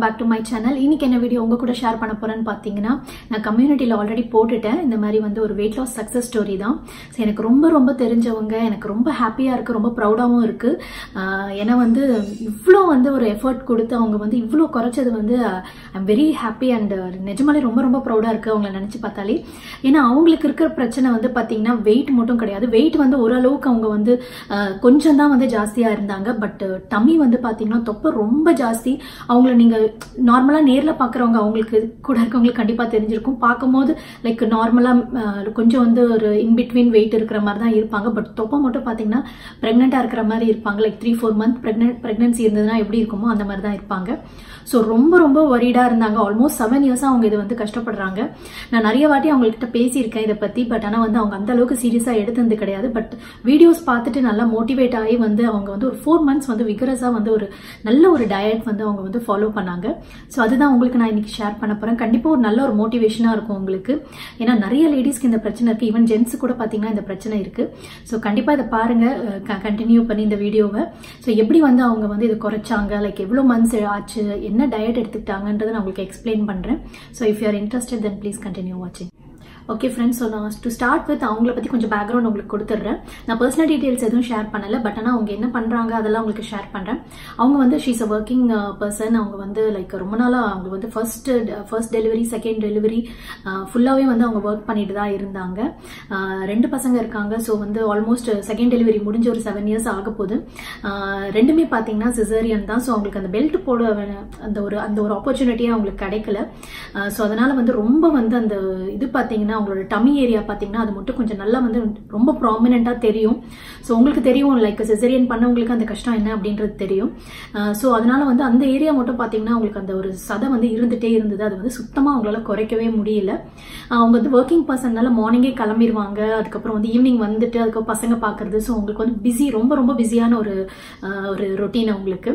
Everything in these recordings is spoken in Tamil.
Welcome back to my channel இன்னைக்கு என்ன வீடியோ உங்க கூட ஷேர் பண்ண போறேன்னு பாத்தீங்கன்னா நான் கம்யூனிட்டியில் ஆல்ரெடி போட்டுட்டேன். இந்த மாதிரி வந்து ஒரு வெயிட் லாஸ் சக்ஸஸ் ஸ்டோரி தான். ஸோ எனக்கு ரொம்ப ரொம்ப தெரிஞ்சவங்க எனக்கு ரொம்ப ஹாப்பியாக இருக்கு ரொம்ப ப்ரௌடாகவும் இருக்கு. ஏன்னா வந்து இவ்வளோ வந்து ஒரு எஃபர்ட் கொடுத்து அவங்க வந்து இவ்வளோ குறைச்சது வந்து ஐம் வெரி ஹாப்பி அண்ட் நிஜமாலே ரொம்ப ரொம்ப ப்ரௌடாக இருக்கு அவங்கள நினச்சி பார்த்தாலே. ஏன்னா அவங்களுக்கு இருக்கிற பிரச்சனை வந்து பார்த்தீங்கன்னா வெயிட் மட்டும் கிடையாது. வெயிட் வந்து ஓரளவுக்கு அவங்க வந்து கொஞ்சம் தான் வந்து ஜாஸ்தியாக இருந்தாங்க. பட் டம்மி வந்து பாத்தீங்கன்னா தொப்பை ரொம்ப ஜாஸ்தி. அவங்கள நீங்கள் நார்மலாக நேரில் பார்க்குறவங்க அவங்களுக்கு கூட இருக்கவங்களுக்கு கண்டிப்பாக தெரிஞ்சிருக்கும். பார்க்கும்போது லைக் நார்மலாக கொஞ்சம் வந்து ஒரு இன்பிட்வீன் வெயிட் இருக்கிற மாதிரி தான் இருப்பாங்க. பட் தொப்பை மட்டும் பார்த்தீங்கன்னா ப்ரெக்னெண்ட்டாக இருக்கிற மாதிரி இருப்பாங்க. Like three four month pregnant pregnancy இருந்ததுன்னா எப்படி இருக்குமோ அந்த மாதிரி தான் இருப்பாங்க. ஸோ ரொம்ப ரொம்ப ஒரிடாக இருந்தாங்க. ஆல்மோஸ்ட் செவன் இயர்ஸாக அவங்க இது வந்து கஷ்டப்படுறாங்க. நான் நிறைய வாட்டி அவங்கள்ட்ட பேசியிருக்கேன் இதை பற்றி பட் ஆனால் வந்து அவங்க அந்த அளவுக்கு சீரியஸாக எடுத்தது கிடையாது. பட் வீடியோஸ் பார்த்துட்டு நல்லா மோட்டிவேட் ஆகி வந்து அவங்க வந்து ஒரு ஃபோர் மந்த்ஸ் வந்து விகரஸாக வந்து ஒரு நல்ல ஒரு டயட் வந்து அவங்க வந்து ஃபாலோ பண்ணாங்க. ஸோ அதுதான் உங்களுக்கு நான் இன்னைக்கு ஷேர் பண்ண போகிறேன் கண்டிப்பாக ஒரு நல்ல ஒரு மோட்டிவேஷனாக இருக்கும் உங்களுக்கு. ஏன்னா நிறைய லேடிஸ்க்கு இந்த பிரச்சனை இருக்குது ஈவன் ஜென்ஸ் கூட பார்த்தீங்கன்னா இந்த பிரச்சனை இருக்குது ஸோ கண்டிப்பாக இதை பாருங்கள் கண்டினியூ பண்ணி இந்த வீடியோவை ஸோ எப்படி வந்து அவங்க வந்து இதை குறைச்சாங்க? லைக் எவ்வளோ மந்த்ஸ் ஆச்சு? என்ன டயட் எடுத்துக்கிட்டாங்கன்றதை நான் உங்களுக்கு எக்ஸ்பிளைன் பண்ணுறேன் so if you are interested then please continue வாட்சிங் ஓகே ஃப்ரெண்ட்ஸ் ஸோ நான் டு ஸ்டார்ட் வித் அவங்கள பற்றி கொஞ்சம் பேக்ரவுண்ட் உங்களுக்கு கொடுத்துட்றேன். நான் பர்சனல் டீட்டெயில்ஸ் எதுவும் ஷேர் பண்ணல பட் ஆனால் அவங்க என்ன பண்ணுறாங்க அதெல்லாம் உங்களுக்கு ஷேர் பண்ணுறேன் அவங்க வந்து ஷீஸ் அ ஒர்க்கிங் பர்சன் அவங்க வந்து லைக் ரொம்ப நாளாக அவங்க வந்து first first delivery second delivery ஃபுல்லாகவே வந்து அவங்க ஒர்க் பண்ணிட்டு தான் இருந்தாங்க. Uh, ரெண்டு பசங்க இருக்காங்க ஸோ வந்து ஆல்மோஸ்ட் செகண்ட் டெலிவரி முடிஞ்ச ஒரு செவன் இயர்ஸ் ஆக போகுது. Uh, ரெண்டுமே பார்த்தீங்கன்னா சிசேரியன் தான் ஸோ அவங்களுக்கு அந்த பெல்ட் போட அந்த ஒரு அந்த ஒரு ஆப்பர்ச்சுனிட்டியே அவங்களுக்கு கிடைக்கல. Uh, ஸோ அதனால வந்து ரொம்ப வந்து அந்த இது பார்த்தீங்கன்னா அவங்களோட டமி ஏரியா பார்த்தீங்கன்னா அது மட்டும் கொஞ்சம் நல்லா வந்து ரொம்ப ப்ராமினெண்ட்டாக தெரியும். ஸோ உங்களுக்கு தெரியும் லைக் சிசரியன் பண்ணவங்களுக்கு அந்த கஷ்டம் என்ன அப்படின்றது தெரியும். ஸோ அதனால வந்து அந்த ஏரியா மட்டும் பார்த்தீங்கன்னா அவங்களுக்கு அந்த ஒரு சதை வந்து இருந்துகிட்டே இருந்தது. அது வந்து சுத்தமாக அவங்களால குறைக்கவே முடியல. அவங்க வந்து ஒர்க்கிங் பர்சன்னால மார்னிங்கே கிளம்பிடுவாங்க அதுக்கப்புறம் வந்து ஈவினிங் வந்துட்டு அதுக்கப்புறம் பசங்க பார்க்கறது ஸோ அவங்களுக்கு வந்து பிஸி ரொம்ப ரொம்ப பிஸியான ஒரு ஒரு ரொட்டீன் அவங்களுக்கு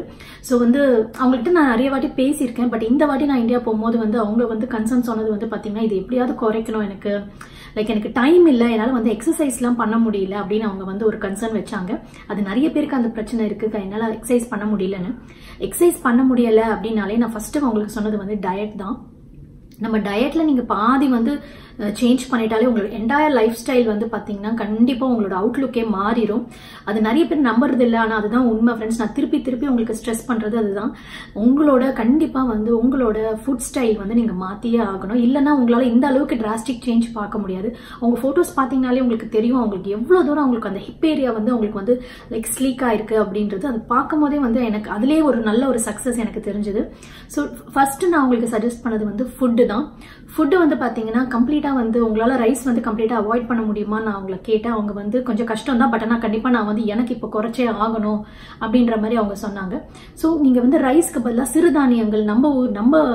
ஸோ வந்து அவங்கள்ட்ட நான் நிறைய வாட்டி பேசியிருக்கேன். பட் இந்த வாட்டி நான் இந்தியா போகும்போது வந்து அவங்க வந்து கன்சர்ன் சொன்னது வந்து பார்த்தீங்கன்னா இது எப்படியாவது குறைக்கணும் எனக்கு. லைக் எனக்கு டைம் இல்லை என்னால் வந்து எக்ஸசைஸ்லாம் பண்ண முடியல அப்படின்னு அவங்க வந்து ஒரு கன்சர்ன் வச்சாங்க. அது நிறைய பேருக்கு அந்த பிரச்சனை இருக்கு. என்னால் எக்ஸசைஸ் பண்ண முடியலன்னு. எக்ஸசைஸ் பண்ண முடியலை அப்படின்னாலே நான் ஃபர்ஸ்ட் அவங்களுக்கு சொன்னது வந்து டயட் தான். நம்ம டயட்டில் நீங்கள் பாதி வந்து சேஞ்ச் பண்ணிட்டாலே உங்களோட என்டையர் லைஃப் ஸ்டைல் வந்து பார்த்தீங்கன்னா கண்டிப்பாக உங்களோட அவுட்லுக்கே மாறிடும் அது நிறைய பேர் நம்புறது இல்லை ஆனால் அதுதான் உண்மை ஃப்ரெண்ட்ஸ் நான் திருப்பி திருப்பி உங்களுக்கு ஸ்ட்ரெஸ் பண்ணுறது அதுதான். உங்களோட கண்டிப்பாக வந்து உங்களோட ஃபுட் ஸ்டைல் வந்து நீங்கள் மாற்றியே ஆகணும். இல்லைன்னா உங்களால் இந்த அளவுக்கு டிராஸ்டிக் சேஞ்ச் பார்க்க முடியாது. உங்கள் ஃபோட்டோஸ் பார்த்தீங்கனாலே உங்களுக்கு தெரியும் அவங்களுக்கு எவ்வளோ தூரம் அவங்களுக்கு அந்த ஹிப் ஏரியா வந்து அவங்களுக்கு வந்து லைக் ஸ்லீக்காக இருக்குது அப்படின்றது. அது பார்க்கும் போதே வந்து எனக்கு அதுலேயே ஒரு நல்ல ஒரு சக்ஸஸ் எனக்கு தெரிஞ்சது. ஸோ ஃபர்ஸ்ட் நான் உங்களுக்கு சஜஸ்ட் பண்ணது வந்து ஃபுட்டு தான். ஃபுட்டு வந்து பார்த்தீங்கன்னா கம்ப்ளீட்டாக வந்து உங்களால் ரைஸ் வந்து கம்ப்ளீட்டாக அவாய்ட் பண்ண முடியுமா? நான் அவங்கள கேட்டேன். அவங்க வந்து கொஞ்சம் கஷ்டம் தான் பட் ஆனால் கண்டிப்பாக நான் வந்து எனக்கு இப்போ குறைச்சே ஆகணும் அப்படின்ற மாதிரி அவங்க சொன்னாங்க. ஸோ நீங்கள் வந்து ரைஸ்க்கு பதிலாக சிறுதானியங்கள் நம்ம ஊர் நம்ம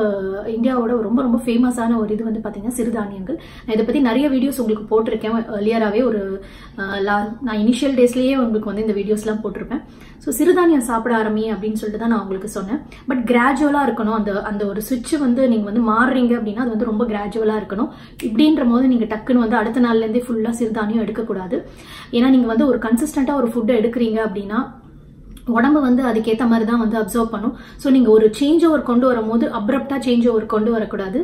இந்தியாவோட ரொம்ப ரொம்ப ஃபேமஸான ஒரு இது வந்து பார்த்தீங்கன்னா சிறுதானியங்கள். நான் இதை பற்றி நிறைய வீடியோஸ் உங்களுக்கு போட்டிருக்கேன். எர்லியராகவே ஒரு லா- நான் இனிஷியல் டேஸ்லேயே உங்களுக்கு வந்து இந்த வீடியோஸ்லாம் போட்டிருப்பேன். ஸோ சிறுதானியம் சாப்பிட ஆரம்பி அப்படின்னு சொல்லிட்டு தான் நான் உங்களுக்கு சொன்னேன். பட் கிராஜுவலாக இருக்கணும். அந்த அந்த ஒரு சுவிட்ச் வந்து நீங்கள் வந்து மாறுறீங்க அப்படின்னா அது வந்து ரொம்ப கிராஜுவலாக இருக்கணும். இப்படின்ற போது நீங்கள் டக்குன்னு வந்து அடுத்த நாள்லேருந்தே ஃபுல்லாக சிறுதானியம் எடுக்கக்கூடாது. ஏன்னா நீங்கள் வந்து ஒரு கன்சிஸ்டண்ட்டாக ஒரு ஃபுட்டை எடுக்கிறீங்க அப்படின்னா உடம்பு வந்து அதுக்கேற்ற மாதிரி தான் வந்து அப்சர்வ் பண்ணும். ஸோ நீங்கள் ஒரு சேஞ்ச் ஓவர் கொண்டு வரும்போது அப்ரப்டாக சேஞ்ச் ஓவர் கொண்டு வரக்கூடாது.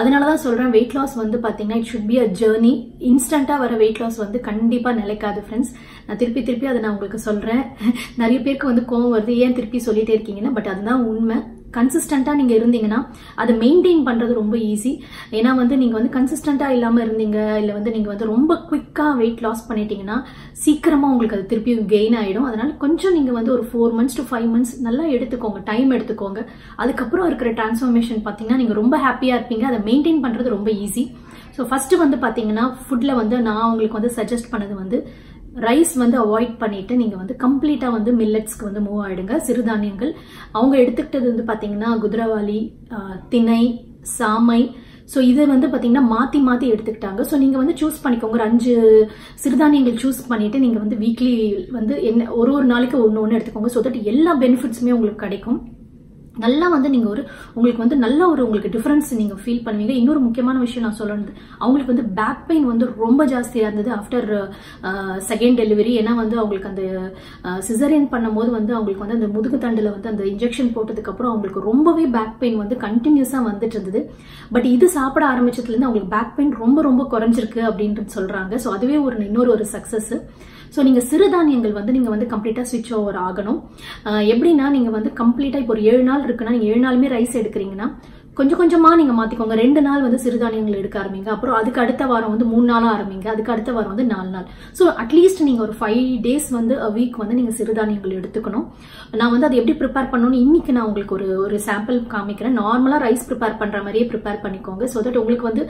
அதனால தான் சொல்கிறேன் வெயிட் லாஸ் வந்து பார்த்தீங்கன்னா it should be a journey இன்ஸ்டண்ட்டாக வர வெயிட் லாஸ் வந்து கண்டிப்பாக நிலைக்காது ஃப்ரெண்ட்ஸ் நான் திருப்பி திருப்பி அதை நான் உங்களுக்கு சொல்கிறேன் நிறைய பேருக்கு வந்து கோவம் வருது ஏன் திருப்பி சொல்லிட்டே இருக்கீங்கன்னா? பட் அதுதான் உண்மை. கன்சிஸ்டண்ட்டாக நீங்கள் இருந்தீங்கன்னா அதை மெயின்டைன் பண்ணுறது ரொம்ப ஈஸி ஏன்னா வந்து நீங்கள் வந்து கன்சிஸ்டண்ட்டாக இல்லாமல் இருந்தீங்க இல்லை வந்து நீங்கள் வந்து ரொம்ப குவிக்காக வெயிட் லாஸ் பண்ணிட்டீங்கன்னா சீக்கிரமாக உங்களுக்கு அது திருப்பி கெயின் ஆகிடும் அதனால் கொஞ்சம் நீங்கள் வந்து ஒரு four months to five months நல்லா எடுத்துக்கோங்க டைம் எடுத்துக்கோங்க. அதுக்கப்புறம் இருக்கிற டிரான்ஸ்ஃபர்மேஷன் பார்த்தீங்கன்னா நீங்கள் ரொம்ப ஹாப்பியாக இருப்பீங்க. அதை மெயின்டைன் பண்ணுறது ரொம்ப ஈஸி ஸோ ஃபஸ்ட்டு வந்து பார்த்தீங்கன்னா ஃபுட்டில் வந்து நான் உங்களுக்கு வந்து சஜஸ்ட் பண்ணது வந்து ரைஸ் வந்து அவாய்ட் பண்ணிட்டு நீங்க வந்து கம்ப்ளீட்டா வந்து மில்லட்ஸ்க்கு வந்து மூவ் ஆயிடுங்க. சிறுதானியங்கள். அவங்க எடுத்துக்கிட்டது வந்து பாத்தீங்கன்னா குதிரவாளி திணை சாமை. ஸோ இதை வந்து பார்த்தீங்கன்னா மாற்றி மாற்றி எடுத்துக்கிட்டாங்க. ஸோ நீங்கள் வந்து சூஸ் பண்ணிக்கோங்க. ஒரு அஞ்சு சிறுதானியங்கள் சூஸ் பண்ணிவிட்டு நீங்கள் வந்து வீக்லி வந்து என்ன ஒரு ஒரு நாளைக்கு ஒன்று ஒன்று எடுத்துக்கோங்க. ஸோ தட் எல்லா பெனிஃபிட்ஸுமே உங்களுக்கு கிடைக்கும். நல்லா வந்து நீங்கள் ஒரு உங்களுக்கு வந்து நல்ல ஒரு உங்களுக்கு டிஃப்ரென்ஸ் நீங்கள் ஃபீல் பண்ணுவீங்க. இன்னொரு முக்கியமான விஷயம் நான் சொல்லணுது. அவங்களுக்கு வந்து பேக் பெயின் வந்து ரொம்ப ஜாஸ்தியாக இருந்தது ஆஃப்டர் செகண்ட் டெலிவரி ஏன்னா வந்து அவங்களுக்கு அந்த சிசரியன் பண்ணும்போது வந்து அவங்களுக்கு வந்து அந்த முதுகு தண்டில் வந்து அந்த இன்ஜெக்ஷன் போட்டதுக்கப்புறம் அவங்களுக்கு ரொம்பவே பேக் பெயின் வந்து கண்டினியூஸாக வந்துட்டு இருந்தது. பட் இது சாப்பிட ஆரம்பிச்சதுலேருந்து அவங்களுக்கு பேக் பெயின் ரொம்ப ரொம்ப குறைஞ்சிருக்கு அப்படின்ட்டு சொல்கிறாங்க ஸோ அதுவே ஒரு இன்னொரு ஒரு சக்சஸ் ஸோ நீங்கள் சிறுதானியங்கள் வந்து நீங்கள் வந்து கம்ப்ளீட்டாக ஸ்விட்ச் ஓவர் ஆகணும். எப்படின்னா நீங்கள் வந்து கம்ப்ளீட்டாக இப்போ ஒரு ஏழு நாள் இருக்குன்னா நீங்கள் ஏழு நாளுமே ரைஸ் எடுக்கிறீங்கன்னா கொஞ்சம் கொஞ்சமாக நீங்கள் மாற்றிக்கோங்க ரெண்டு நாள் வந்து சிறுதானியங்கள் எடுக்க ஆரம்பிங்க. அப்புறம் அதுக்கு அடுத்த வாரம் வந்து மூணு நாளாக ஆரம்பிங்க. அதுக்கு அடுத்த வாரம் வந்து நாலு நாள். ஸோ அட்லீஸ்ட் நீங்கள் ஒரு ஃபைவ் டேஸ் வந்து வீக் வந்து நீங்கள் சிறுதானியங்கள் எடுத்துக்கணும். நான் வந்து அதை எப்படி ப்ரிப்பேர் பண்ணணும்னு இன்னைக்கு நான் உங்களுக்கு ஒரு ஒரு சாம்பிள் காமிக்கிறேன். நார்மலாக ரைஸ் ப்ரிப்பேர் பண்ணுற மாதிரியே ப்ரிப்பேர் பண்ணிக்கோங்க. ஸோ தட் உங்களுக்கு வந்து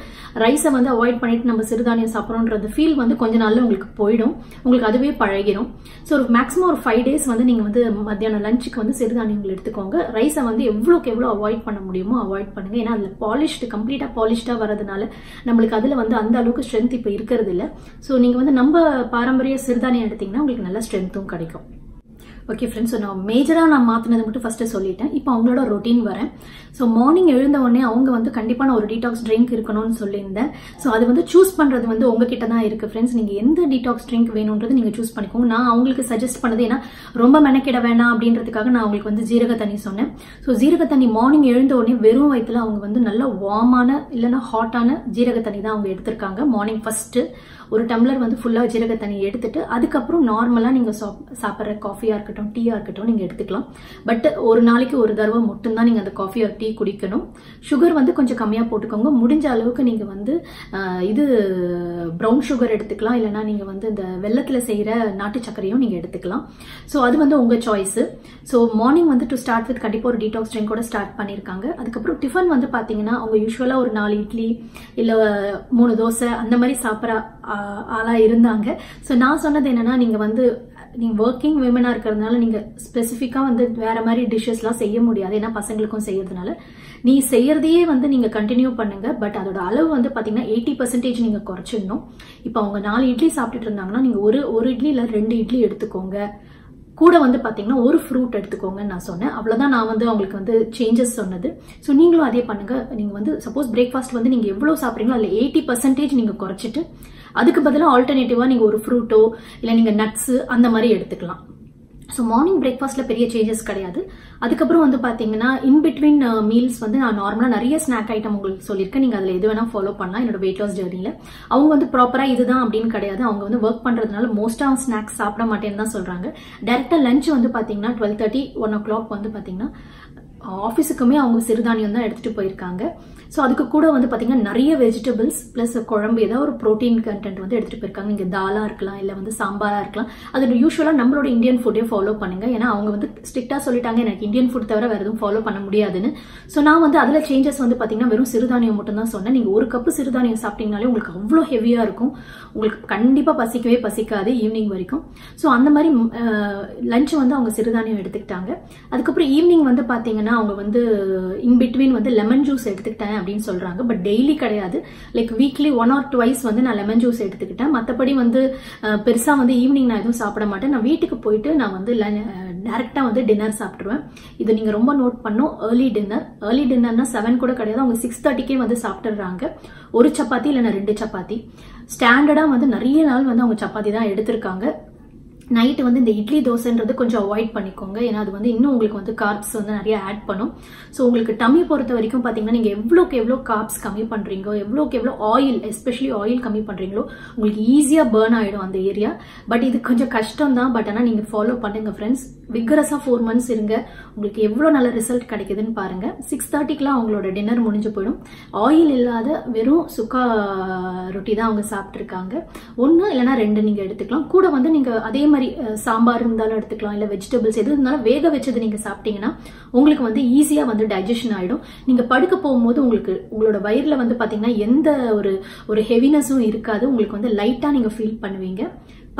ரைஸை வந்து அவாய்ட் பண்ணிட்டு நம்ம சிறுதானியம் சாப்பிட்றோன்றது ஃபீல் வந்து கொஞ்ச நாளில் உங்களுக்கு போயிடும். உங்களுக்கு அதுவே பழகிடும் ஸோ ஒரு மேக்ஸிமம் ஒரு ஃபைவ் டேஸ் வந்து நீங்கள் வந்து மத்தியானம் லஞ்சுக்கு வந்து சிறுதானியங்கள் எடுத்துக்கோங்க. ரைஸை வந்து எவ்வளோக்கு எவ்வளோ அவாய்ட் பண்ண முடியுமோ அவாய்ட் பண்ணுங்க. ஏன்னா அதில் பாலிஷ்டு கம்ப்ளீட்டாக பாலிஷ்டாக வரதுனால நம்மளுக்கு அதில் வந்து அந்த அளவுக்கு ஸ்ட்ரென்த் இப்போ இருக்கிறது இல்லை ஸோ நீங்கள் வந்து நம்ம பாரம்பரிய சிறுதானியம் எடுத்தீங்கன்னா உங்களுக்கு நல்ல ஸ்ட்ரென்த்தும் கிடைக்கும். ஓகே ஃப்ரெண்ட்ஸ் ஸோ நான் மேஜராக நான் மாற்றினது மட்டும் ஃபஸ்ட்டு சொல்லிட்டேன். இப்போ அவங்களோட ரொட்டீன் வரேன். ஸோ மார்னிங் எழுந்த உடனே அவங்க வந்து கண்டிப்பாக நான் ஒரு டீடாக்ஸ் ட்ரிங்க் இருக்கணும்னு சொல்லியிருந்தேன். ஸோ அது வந்து சூஸ் பண்ணுறது வந்து உங்ககிட்ட தான் இருக்குது ஃப்ரெண்ட்ஸ் நீங்கள் எந்த டீடாக்ஸ் ட்ரிங்க் வேணுன்றது நீங்கள் சூஸ் பண்ணிக்கோங்க. நான் அவங்களுக்கு சஜஸ்ட் பண்ணது ஏன்னா ரொம்ப மெனக்கிட வேணாம் அப்படின்றதுக்காக நான் அவங்களுக்கு வந்து ஜீரக தண்ணி சொன்னேன். ஸோ ஜீரக தண்ணி மார்னிங் எழுந்த உடனே வெறும் வயிற்றுல அவங்க வந்து நல்ல வார்மான இல்லைன்னா ஹாட்டான ஜீரக தண்ணி தான் அவங்க எடுத்திருக்காங்க. மார்னிங் ஃபஸ்ட்டு ஒரு டம்ளர் வந்து ஃபுல்லாக ஜீரக தண்ணி எடுத்துட்டு அதுக்கப்புறம் நார்மலாக நீங்கள் சாப் சாப்பிட்ற காஃபியாக இருக்கட்டும் டீயாக இருக்கட்டும் நீங்கள் எடுத்துக்கலாம். பட் ஒரு நாளைக்கு ஒரு தடவை மட்டும்தான் நீங்கள் அந்த காஃபி ஆர் டீ குடிக்கணும். சுகர் வந்து கொஞ்சம் கம்மியாக போட்டுக்கோங்க. முடிஞ்ச அளவுக்கு நீங்கள் வந்து இது ப்ரௌன் சுகர் எடுத்துக்கலாம். இல்லைன்னா நீங்கள் வந்து இந்த வெள்ளத்தில் செய்கிற நாட்டு சர்க்கரையும் நீங்கள் எடுத்துக்கலாம். ஸோ அது வந்து உங்கள் சாய்ஸு ஸோ மார்னிங் வந்து டு ஸ்டார்ட் வித் கண்டிப்பாக ஒரு டீடாக்ஸ் ட்ரிங்க் கூட ஸ்டார்ட் பண்ணியிருக்காங்க அதுக்கப்புறம் டிஃபன் வந்து பார்த்தீங்கன்னா அவங்க யூஸ்வலாக ஒரு நாலு இட்லி இல்லை மூணு தோசை அந்த மாதிரி சாப்பிட்ற ஆளாக இருந்தாங்க. ஸோ நான் சொன்னது என்னென்னா நீங்கள் வந்து நீங்கள் ஒர்க்கிங் விமனாக இருக்கிறதுனால நீங்கள் ஸ்பெசிஃபிக்காக வந்து வேறு மாதிரி டிஷ்ஷஸ்லாம் செய்ய முடியாது. ஏன்னா பசங்களுக்கும் செய்யறதுனால. நீ செய்யறதையே வந்து நீங்கள் கண்டினியூ பண்ணுங்க. பட் அதோட அளவு வந்து பார்த்தீங்கன்னா எயிட்டி பர்சன்டேஜ் நீங்கள் குறைச்சிடணும். இப்போ அவங்க நாலு இட்லி சாப்பிட்டுட்டு இருந்தாங்கன்னா நீங்கள் ஒரு ஒரு இட்லி இல்லை ரெண்டு இட்லி எடுத்துக்கோங்க. கூட வந்து பார்த்தீங்கன்னா ஒரு ஃப்ரூட் எடுத்துக்கோங்கன்னு நான் சொன்னேன். அவ்வளோதான் நான் வந்து அவங்களுக்கு வந்து சேஞ்சஸ் சொன்னது. ஸோ நீங்களும் அதே பண்ணுங்க. நீங்கள் வந்து சப்போஸ் பிரேக்ஃபாஸ்ட் வந்து நீங்கள் எவ்வளோ சாப்பிட்றீங்களோ அதில் எயிட்டி பர்சன்டேஜ் நீங்கள் குறைச்சிட்டு அதுக்கு பதிலாக ஆல்டர்னேட்டிவாக நீங்கள் ஒரு ஃப்ரூட்டோ இல்லை நீங்கள் நட்ஸு அந்த மாதிரி எடுத்துக்கலாம். ஸோ மார்னிங் பிரேக்ஃபாஸ்ட்டில் பெரிய சேஞ்சஸ் கிடையாது. அதுக்கப்புறம் வந்து பார்த்தீங்கன்னா இன் பிட்வீன் மீல்ஸ் uh, வந்து நான் நார்மலாக நிறைய ஸ்நாக் ஐட்டம் உங்களுக்கு சொல்லியிருக்கேன். நீங்கள் அதில் எது வேணால் ஃபாலோ பண்ணலாம். என்னோட வெயிட் லாஸ் ஜேர்னியில் அவங்க வந்து ப்ராப்பராக இதுதான் அப்படின்னு கிடையாது. அவங்க வந்து ஒர்க் பண்ணுறதுனால மோஸ்ட்டாக ஸ்நாக்ஸ் சாப்பிட மாட்டேன்னு தான் சொல்கிறாங்க டேரெக்டாக லஞ்ச் வந்து பார்த்தீங்கன்னா twelve thirty one o'clock வந்து பார்த்தீங்கன்னா ஆஃபீஸுக்குமே அவங்க சிறுதானியம் தான் எடுத்துகிட்டு போயிருக்காங்க. ஸோ அதுக்கு கூட வந்து பார்த்தீங்கன்னா நிறைய வெஜிடபிள்ஸ் ப்ளஸ் குழம்பு ஏதாவது ஒரு ப்ரோட்டீன் கண்டென்ட் வந்து எடுத்துகிட்டு போயிருக்காங்க. நீங்கள் தாலாக இருக்கலாம் இல்லை வந்து சாம்பாராக இருக்கலாம். அது யூஸ்வலாக நம்மளோட இந்தியன் ஃபுட்டே ஃபாலோ பண்ணுங்க. ஏன்னா அவங்க வந்து ஸ்ட்ரிக்டாக சொல்லிட்டாங்க எனக்கு இந்தியன் ஃபுட் தவிர வேறு எதுவும் ஃபாலோ பண்ண முடியாதுன்னு. ஸோ நான் வந்து அதில் சேஞ்சஸ் வந்து பார்த்தீங்கன்னா வெறும் சிறுதானியம் மட்டும் தான் சொன்னேன். நீங்கள் ஒரு கப்பு சிறுதானியம் சாப்பிட்டீங்கனாலே உங்களுக்கு அவ்வளோ ஹெவியாக இருக்கும். உங்களுக்கு கண்டிப்பாக பசிக்கவே பசிக்காது ஈவினிங் வரைக்கும். ஸோ அந்த மாதிரி லஞ்ச் வந்து அவங்க சிறுதானியம் எடுத்துக்கிட்டாங்க. அதுக்கப்புறம் ஈவினிங் வந்து பார்த்தீங்கன்னா அவங்க வந்து இன் பிட்வீன் வந்து லெமன் ஜூஸ் எடுத்துக்கிட்டேன். அப்படின்னு சொல்றாங்க. பட் டெய்லி கிடையாது. Like weekly one or twice வந்து நான் லெமன் ஜூஸ் எடுத்துக்கிட்டேன். மற்றபடி வந்து பெருசா வந்து ஈவினிங் நான் எதுவும் சாப்பிட மாட்டேன். நான் வீட்டுக்கு போயிட்டு நான் வந்து டேரெக்டாக வந்து டின்னர் சாப்பிட்ருவேன் இது நீங்கள் ரொம்ப நோட் பண்ணும் ஏர்லி டின்னர் ஏர்லி டின்னர்னா செவன் கூட கிடையாது. அவங்க சிக்ஸ் தேர்ட்டிக்கே வந்து சாப்பிட்டுடுறாங்க. ஒரு சப்பாத்தி இல்லைன்னா ரெண்டு சப்பாத்தி. ஸ்டாண்டர்டாக வந்து நிறைய நாள் வந்து அவங்க சப்பாத்தி தான் எடுத்திருக்காங்க. நைட்டு வந்து இந்த இட்லி தோசைன்றது கொஞ்சம் அவாய்ட் பண்ணிக்கோங்க. ஏன்னா அது வந்து இன்னும் உங்களுக்கு வந்து கார்ப்ஸ் வந்து நிறைய ஆட் பண்ணும். ஸோ உங்களுக்கு டம்மி பொறுத்த வரைக்கும் பார்த்தீங்கன்னா நீங்கள் எவ்வளோக்கு எவ்வளோ கார்ப்ஸ் கம்மி பண்ணுறீங்களோ எவ்வளோக்கு எவ்வளோ ஆயில் எஸ்பெஷலி ஆயில் கம்மி பண்ணுறீங்களோ உங்களுக்கு ஈஸியாக பேர்ன் ஆகிடும் அந்த ஏரியா பட் இது கொஞ்சம் கஷ்டம் தான் பட் ஆனால் நீங்கள் ஃபாலோ பண்ணுங்கள் ஃப்ரெண்ட்ஸ் விக்ரஸாக ஃபோர் மந்த்ஸ் இருங்க. உங்களுக்கு எவ்வளோ நல்ல ரிசல்ட் கிடைக்குதுன்னு பாருங்கள் சிக்ஸ் தேர்ட்டிக்கெலாம் அவங்களோட டின்னர் முடிஞ்சு போயிடும். ஆயில் இல்லாத வெறும் சுக்கா ரொட்டி தான் அவங்க சாப்பிட்ருக்காங்க ஒன்று இல்லைன்னா ரெண்டு நீங்கள் எடுத்துக்கலாம். கூட வந்து நீங்கள் அதே மாதிரி சாம்பார் இருந்தாலும் எடுத்துக்கலாம். இல்லை வெஜிடபிள்ஸ் எது இருந்தாலும் வேக வச்சது நீங்கள் சாப்பிட்டீங்கன்னா உங்களுக்கு வந்து ஈஸியாக வந்து டைஜஷன் ஆகிடும் நீங்கள் படுக்க போகும்போது உங்களுக்கு உங்களோட வயிறில் வந்து பார்த்தீங்கன்னா எந்த ஒரு ஒரு ஹெவினஸும் இருக்காது. உங்களுக்கு வந்து லைட்டாக நீங்கள் ஃபீல் பண்ணுவீங்க.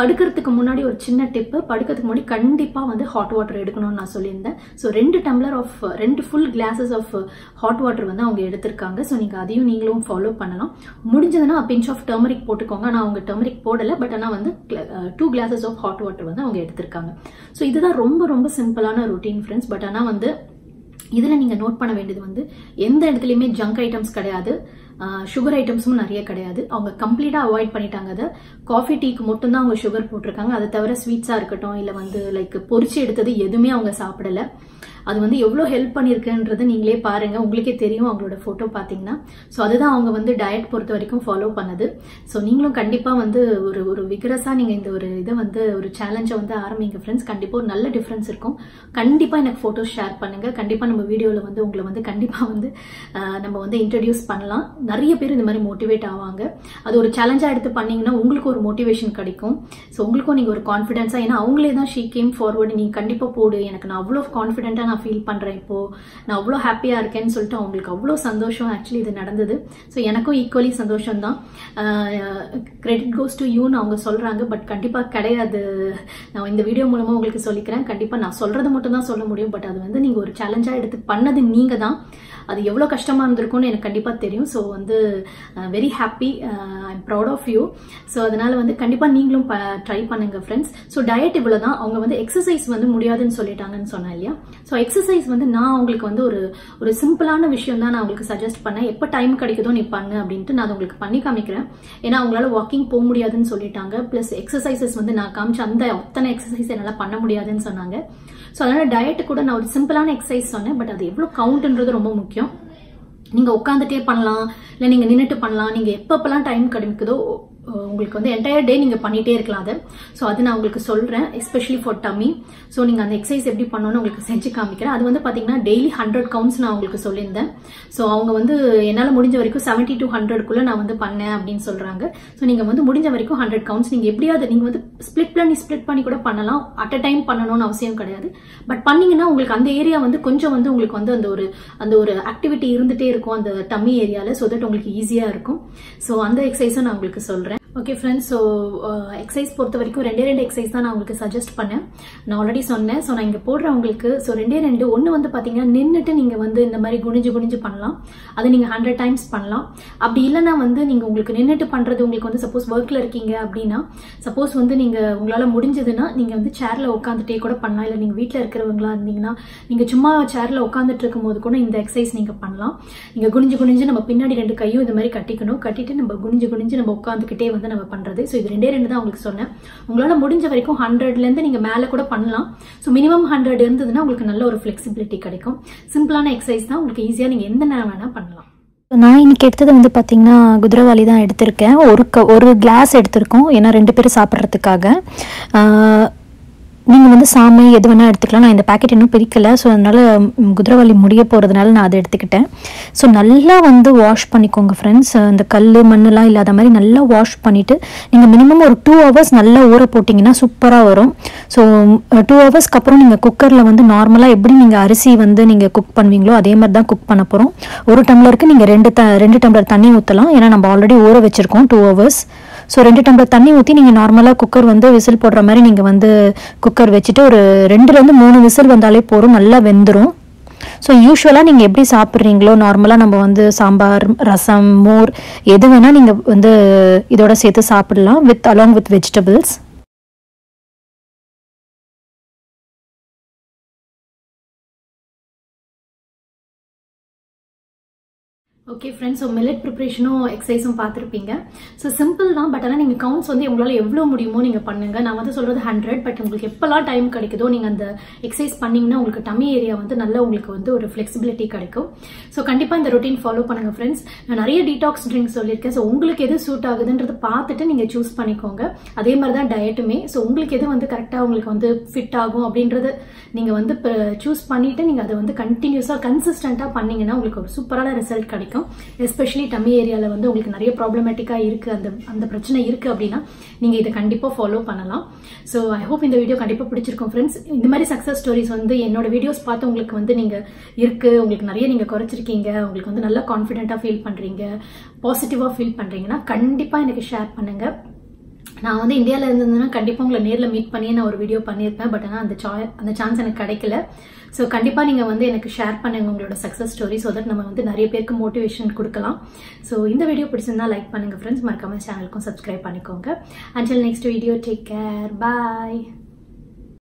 படுக்கிறதுக்கு முன்னாடி ஒரு சின்ன டிப்பு படுக்கிறதுக்கு முன்னாடி கண்டிப்பாக வந்து ஹாட் வாட்டர் எடுக்கணும்னு நான் சொல்லியிருந்தேன். ஸோ ரெண்டு டம்ளர் ஆஃப் ரெண்டு full glasses of hot water வந்து அவங்க எடுத்திருக்காங்க. ஸோ நீங்கள் அதையும் நீங்களும் ஃபாலோ பண்ணலாம். முடிஞ்சதுன்னா பிஞ்ச் ஆஃப் டர்மரிக் போட்டுக்கோங்க. நான் அவங்க டர்மரிக் போடலை பட் ஆனால் வந்து two glasses of hot water வந்து அவங்க எடுத்திருக்காங்க. ஸோ இதுதான் ரொம்ப ரொம்ப சிம்பிளான ரொட்டீன் ஃப்ரெண்ட்ஸ் பட் ஆனால் வந்து இதில் நீங்கள் நோட் பண்ண வேண்டியது வந்து எந்த இடத்துலையுமே ஜங்க் ஐட்டம்ஸ் கிடையாது. சுகர் ஐட்டம்ஸும் நிறைய கிடையாது. அவங்க கம்ப்ளீட்டாக அவாய்ட் பண்ணிட்டாங்க அதை. காஃபி டீக்கு மட்டும்தான் அவங்க சுகர் போட்டிருக்காங்க. அதை தவிர ஸ்வீட்ஸாக இருக்கட்டும் இல்லை வந்து லைக் பொறிச்சு எடுத்தது எதுவுமே அவங்க சாப்பிடல. அது வந்து எவ்வளோ ஹெல்ப் பண்ணியிருக்குன்றது நீங்களே பாருங்கள் உங்களுக்கே தெரியும் அவங்களோட ஃபோட்டோ பார்த்தீங்கன்னா. ஸோ அதுதான் அவங்க வந்து டயட் பொறுத்த வரைக்கும் ஃபாலோ பண்ணது. ஸோ நீங்களும் கண்டிப்பாக வந்து ஒரு ஒரு விகரஸாக நீங்கள் இந்த ஒரு இதை வந்து ஒரு சேலஞ்சை வந்து ஆரம்பிங்க ஃப்ரெண்ட்ஸ் கண்டிப்பாக ஒரு நல்ல டிஃப்ரென்ஸ் இருக்கும். கண்டிப்பாக எனக்கு ஃபோட்டோ ஷேர் பண்ணுங்கள் கண்டிப்பாக நம்ம வீடியோவில் வந்து உங்களை வந்து கண்டிப்பாக வந்து நம்ம வந்து இன்ட்ரடியூஸ் பண்ணலாம். நிறைய பேர் இந்த மாதிரி மோட்டிவேட் ஆவாங்க. அது ஒரு சேலஞ்சாக எடுத்து பண்ணிங்கன்னா உங்களுக்கு ஒரு மோட்டிவேஷன் கிடைக்கும். ஸோ உங்களுக்கும் நீங்கள் ஒரு கான்ஃபிடென்ஸாக ஏன்னா அவங்களே தான் ஷீ கேம் ஃபார்வர்டு நீங்கள் கண்டிப்பாக போடு. எனக்கு நான் அவ்வளோ கான்ஃபிடென்ட்டாக நான் ஃபீல் பண்ணுறேன் இப்போது நான் அவ்வளோ ஹாப்பியாக இருக்கேன்னு சொல்லிட்டு அவங்களுக்கு அவ்வளோ சந்தோஷம் ஆக்சுவலி இது நடந்தது. ஸோ எனக்கும் ஈக்குவலி சந்தோஷம்தான். கிரெடிட் கோஸ் டு யூன்னு அவங்க சொல்கிறாங்க பட் கண்டிப்பாக கிடையாது. நான் இந்த வீடியோ மூலமாக உங்களுக்கு சொல்லிக்கிறேன். கண்டிப்பாக நான் சொல்கிறது மட்டும் தான் சொல்ல முடியும். பட் அது வந்து நீங்கள் ஒரு சேலஞ்சாக எடுத்து பண்ணது நீங்கள் தான் அது எவ்வளோ கஷ்டமாக இருந்திருக்கும்னு எனக்கு கண்டிப்பாக தெரியும். ஸோ வந்து very happy I am proud of you so அதனால வந்து கண்டிப்பாக நீங்களும் ட்ரை பண்ணுங்க ஃப்ரெண்ட்ஸ் ஸோ டயட் இவ்வளோ தான் அவங்க வந்து எக்ஸசைஸ் வந்து முடியாதுன்னு சொல்லிட்டாங்கன்னு சொன்னேன் இல்லையா? ஸோ எக்ஸசைஸ் வந்து நான் அவங்களுக்கு வந்து ஒரு ஒரு சிம்பிளான விஷயம் தான் நான் உங்களுக்கு சஜஸ்ட் பண்ணேன். எப்போ டைம் கிடைக்குதோ நீ பண்ணு அப்படின்ட்டு நான் உங்களுக்கு பண்ணி காமிக்கிறேன். ஏன்னா அவங்களால வாக்கிங் போக முடியாதுன்னு சொல்லிட்டாங்க. ப்ளஸ் எக்ஸசைசஸ் வந்து நான் காமிச்ச அந்த அத்தனை எக்ஸசைஸ் என்னால் பண்ண முடியாதுன்னு சொன்னாங்க. ஸோ அதனால் டயட்டு கூட நான் ஒரு சிம்பிளான எக்ஸசைஸ் சொன்னேன் பட் அது எவ்வளோ கவுண்ட்ன்றது ரொம்ப முக்கியம். நீங்கள் உட்காந்துட்டே பண்ணலாம் இல்லை நீங்கள் நின்றுட்டு பண்ணலாம் நீங்கள் எப்பப்பெல்லாம் டைம் கிடைக்குதோ உங்களுக்கு வந்து என்டையர் டே நீங்கள் பண்ணிகிட்டே இருக்கலாம் அதை. ஸோ அது நான் உங்களுக்கு சொல்கிறேன் எஸ்பெஷலி ஃபார் டம்மி ஸோ நீங்கள் அந்த எக்ஸசைஸ் எப்படி பண்ணணும்னு உங்களுக்கு செஞ்சு காமிக்கிறேன். அது வந்து பார்த்தீங்கன்னா டெய்லி ஹண்ட்ரட் கவுண்ட்ஸ் நான் உங்களுக்கு சொல்லியிருந்தேன். ஸோ அவங்க வந்து என்னால் முடிஞ்ச வரைக்கும் செவன்ட்டி டு ஹண்ட்ரட்குள்ளே நான் வந்து பண்ணேன் அப்படின்னு சொல்கிறாங்க ஸோ நீங்கள் வந்து முடிஞ்ச வரைக்கும் ஹண்ட்ரட் கவுண்ட்ஸ் நீங்கள் எப்படியாவது நீங்கள் வந்து ஸ்ப்ளிட் பண்ணி ஸ்ப்ளிட் பண்ணி கூட பண்ணலாம். அட் அ டைம் பண்ணணும்னு அவசியம் கிடையாது. பட் பண்ணீங்கன்னா உங்களுக்கு அந்த ஏரியா வந்து கொஞ்சம் வந்து உங்களுக்கு வந்து அந்த ஒரு அந்த ஒரு ஆக்டிவிட்டி இருந்துகிட்டே இருக்கும் அந்த டம்மி ஏரியாவில் ஸோ தட் உங்களுக்கு ஈஸியாக இருக்கும். ஸோ அந்த எக்ஸசைஸும் நான் உங்களுக்கு சொல்கிறேன் ஓகே ஃப்ரெண்ட்ஸ் ஸோ எக்ஸசைஸ் பொறுத்த வரைக்கும் ரெண்டே ரெண்டு எக்ஸசைஸ் தான் நான் உங்களுக்கு சஜஸ்ட் பண்ணேன். நான் ஆல்ரெடி சொன்னேன். ஸோ நான் இங்கே போடுறவங்களுக்கு ஸோ ரெண்டே ரெண்டு ஒன்று வந்து பார்த்தீங்கன்னா நின்றுட்டு நீங்கள் வந்து இந்த மாதிரி குனிஞ்சு குனிஞ்சு பண்ணலாம். அதை நீங்கள் ஹண்ட்ரட் டைம்ஸ் பண்ணலாம். அப்படி இல்லைன்னா வந்து நீங்கள் உங்களுக்கு நின்றுட்டு பண்ணுறது உங்களுக்கு வந்து சப்போஸ் ஒர்க்கில் இருக்கீங்க அப்படின்னா சப்போஸ் வந்து நீங்கள் உங்களால் முடிஞ்சதுன்னா நீங்கள் வந்து சேரில் உட்காந்துட்டே கூட பண்ணலாம். இல்லை நீங்கள் வீட்டில் இருக்கிறவங்களா இருந்தீங்கன்னா நீங்கள் சும்மா சேரில் உட்காந்துட்டு இருக்கும்போது கூட இந்த எக்ஸசைஸ் நீங்கள் பண்ணலாம். நீங்கள் குனிஞ்சு குனிஞ்சு நம்ம பின்னாடி ரெண்டு கையும் இந்த மாதிரி கட்டிக்கணும். கட்டிட்டு நம்ம குனிஞ்சு குனிஞ்சு நம்ம உட்காந்துக்கிட்டே வந்து நம்ம பண்றது. ஸோ இது ரெண்டே ரெண்டு தான் உங்களுக்கு சொன்னேன். உங்களால முடிஞ்ச வரைக்கும் ஹண்ட்ரட்ல இருந்து நீங்க மேல கூட பண்ணலாம். ஸோ மினிமம் ஹண்ட்ரட் இருந்ததுன்னா உங்களுக்கு நல்ல ஒரு ஃபிளெக்சிபிலிட்டி கிடைக்கும். சிம்பிளான எக்ஸசைஸ் தான் உங்களுக்கு ஈஸியா நீங்க எந்த நேரம் வேணா பண்ணலாம். நான் இன்னைக்கு எடுத்தது வந்து பார்த்தீங்கன்னா குதிரவாளி தான் எடுத்திருக்கேன். ஒரு க ஒரு கிளாஸ் எடுத்திருக்கோம். ஏன்னா ரெண்டு பேரும் சாப்பிட்றதுக்காக. நீங்கள் வந்து சாமை எது வேணால் எடுத்துக்கலாம். நான் இந்த பேக்கெட் இன்னும் பிரிக்கலை. ஸோ அதனால் குதிரவாளி முடிய போகிறதுனால நான் அதை எடுத்துக்கிட்டேன். ஸோ நல்லா வந்து வாஷ் பண்ணிக்கோங்க ஃப்ரெண்ட்ஸ் அந்த கல் மண்ணெலாம் இல்லாத மாதிரி நல்லா வாஷ் பண்ணிவிட்டு நீங்கள் மினிமம் ஒரு டூ ஹவர்ஸ் நல்லா ஊற போட்டிங்கன்னா சூப்பராக வரும். ஸோ டூ ஹவர்ஸ்க்கு அப்புறம் நீங்கள் குக்கரில் வந்து நார்மலாக எப்படி நீங்கள் அரிசி வந்து நீங்கள் குக் பண்ணுவீங்களோ அதே மாதிரி தான் குக் பண்ண போகிறோம் ஒரு டம்ளருக்கு நீங்கள் ரெண்டு த ரெண்டு டம்ளர் தண்ணி ஊற்றலாம் ஏன்னா நம்ம ஆல்ரெடி ஊற வச்சுருக்கோம் டூ ஹவர்ஸ் ஸோ ரெண்டு டம்ளர் தண்ணி ஊற்றி நீங்கள் நார்மலாக குக்கர் வந்து விசில் போடுற மாதிரி நீங்கள் வந்து குக்கர் வச்சுட்டு ஒரு ரெண்டுலேருந்து மூணு விசில் வந்தாலே போதும் நல்லா வெந்துடும் ஸோ யூஸ்வலாக நீங்கள் எப்படி சாப்பிட்றீங்களோ நார்மலாக நம்ம வந்து சாம்பார் ரசம் மோர் எது வேணால் நீங்கள் வந்து இதோட சேர்த்து சாப்பிடலாம் with along with vegetables okay friends so millet ப்ரிப்பரேஷனும் எக்ஸசைஸும் பார்த்துருப்பீங்க. ஸோ சிம்பிள் தான் பட் ஆனால் நீங்கள் கவுண்ட்ஸ் வந்து உங்களால் எவ்வளோ முடியுமோ நீங்கள் பண்ணுங்க. நான் வந்து சொல்கிறது ஹண்ட்ரட் பட் உங்களுக்கு எப்போல்லாம் டைம் கிடைக்குதோ நீங்கள் அந்த எக்ஸசைஸ் பண்ணீங்கன்னா உங்களுக்கு டமி ஏரியா வந்து நல்ல உங்களுக்கு வந்து ஒரு ஃப்ளெக்சிபிலிட்டி கிடைக்கும். ஸோ கண்டிப்பாக இந்த ரொட்டீன் ஃபாலோ பண்ணுங்கள் ஃப்ரெண்ட்ஸ் நான் நிறைய டீடாக்ஸ் ட்ரிங்க்ஸ் சொல்லியிருக்கேன். ஸோ உங்களுக்கு எது சூட் ஆகுதுன்றது பார்த்துட்டு நீங்கள் சூஸ் பண்ணிக்கோங்க. அதே மாதிரி தான் டயட்டுமே ஸோ உங்களுக்கு எது வந்து கரெக்டாக உங்களுக்கு வந்து ஃபிட் ஆகும் அப்படின்றது நீங்கள் வந்து சூஸ் பண்ணிவிட்டு நீங்கள் அதை வந்து கண்டினியூஸாக கன்சிஸ்டண்ட்டாக பண்ணிங்கன்னா உங்களுக்கு ஒரு சூப்பரான ரிசல்ட் கிடைக்கும். எஸ்பெஷலி டம்மி ஏரியாவில் வந்து உங்களுக்கு நிறைய ப்ராப்ளமேட்டிக்காக இருக்குது அந்த அந்த பிரச்சனை இருக்குது அப்படின்னா நீங்கள் இதை கண்டிப்பாக ஃபாலோ பண்ணலாம். ஸோ ஐ ஹோப் இந்த வீடியோ கண்டிப்பாக பிடிச்சிருக்கும் ஃப்ரெண்ட்ஸ் இந்த மாதிரி சக்ஸஸ் ஸ்டோரிஸ் வந்து என்னோட வீடியோஸ் பார்த்து உங்களுக்கு வந்து நீங்கள் இருக்குது உங்களுக்கு நிறைய நீங்கள் குறைச்சிருக்கீங்க. உங்களுக்கு வந்து நல்லா கான்ஃபிடென்ட்டாக ஃபீல் பண்ணுறீங்க பாசிட்டிவாக ஃபீல் பண்ணுறீங்கன்னா கண்டிப்பாக எனக்கு ஷேர் பண்ணுங்கள் நான் வந்து இந்தியாவில் இருந்ததுன்னா கண்டிப்பாக உங்களை நேரில் மீட் பண்ணி நான் ஒரு வீடியோ பண்ணியிருப்பேன். பட் ஆனால் அந்த சா அந்த சான்ஸ் எனக்கு கிடைக்கல. ஸோ கண்டிப்பாக நீங்கள் வந்து எனக்கு ஷேர் பண்ணுங்க உங்களோட சக்ஸஸ் ஸ்டோரி ஸோ தட் நம்ம வந்து நிறைய பேருக்கு மோட்டிவேஷன் கொடுக்கலாம். ஸோ இந்த வீடியோ பிடிச்சிருந்தா லைக் பண்ணுங்கள் ஃப்ரெண்ட்ஸ் மறக்காம சேனலுக்கும் சப்ஸ்கிரைப் பண்ணிக்கோங்க. Until next video take care bye